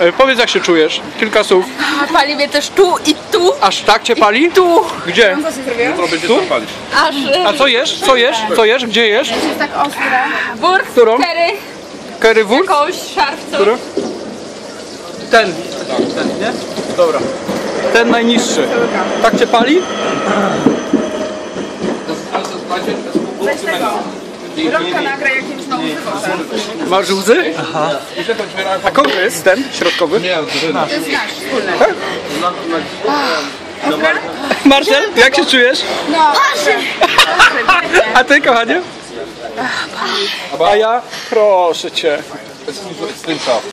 E, Powiedz jak się czujesz. Kilka słów. A pali mnie też tu i tu, Aż tak cię pali? tu. Gdzie? Jutro będzie tam palić. Aż y, A co jesz? Co jesz? Co jesz? Gdzie jesz? jest tak ostre. Wór, Którą? kery, Curry wór? jakąś szarfcą. Który? Ten. Ten, nie? Dobra. Ten najniższy. Tak cię pali? Rąka nagra jakimś znowu Masz łzy? Aha. A kogo jest ten środkowy? Nie, to nasz. To jest nasz wspólny. Marcel, jak się czujesz? No, A ty, kochanie? A ja? Proszę cię.